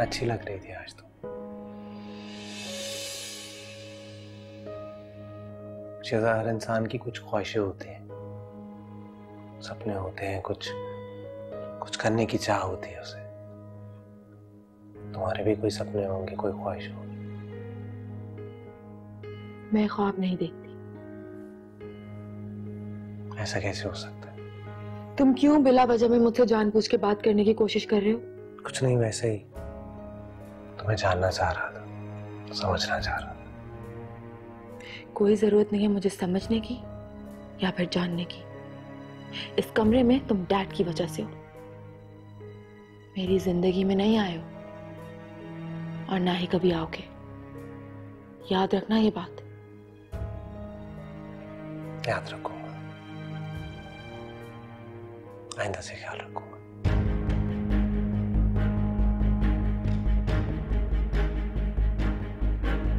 अच्छी लग रही थी आज तो। शिजा हर इंसान की कुछ ख्वाहिशें होती हैं। सपने होते हैं कुछ कुछ करने की चाह होती है उसे। तुम्हारे भी कोई सपने होंगे कोई ख्वाहिश होगी? मैं ख्वाब नहीं देखती। ऐसा कैसे हो सकता है? तुम क्यों बिला वजह में मुझसे जानबूझ के बात करने की कोशिश कर रहे हो? कुछ नहीं वैसे ही। तुम्हें जानना चाह रहा था समझना चाह रहा था। कोई ज़रूरत नहीं है मुझे समझने की या फिर जानने की। इस कमरे में तुम डैड की वजह से हो। मेरी ज़िंदगी में नहीं आए हो और ना ही कभी आओगे। याद रखना ये बात। याद रखूँगा। आइंदा से ख्याल रखूँगा।